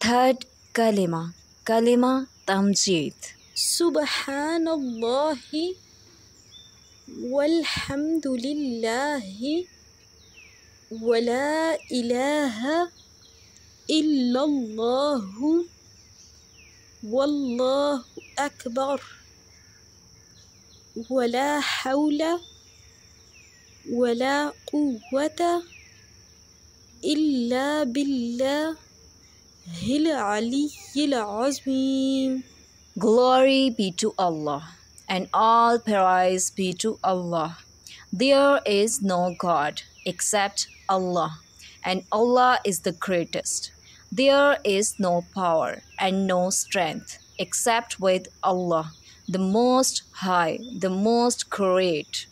Third kalima, kalima tamjid. سبحان الله والحمد لله ولا إله إلا الله والله أكبر ولا حول ولا قوة إلا بالله Glory be to Allah, and all praise be to Allah. There is no God except Allah, and Allah is the greatest. There is no power and no strength except with Allah, the Most High, the Most Great.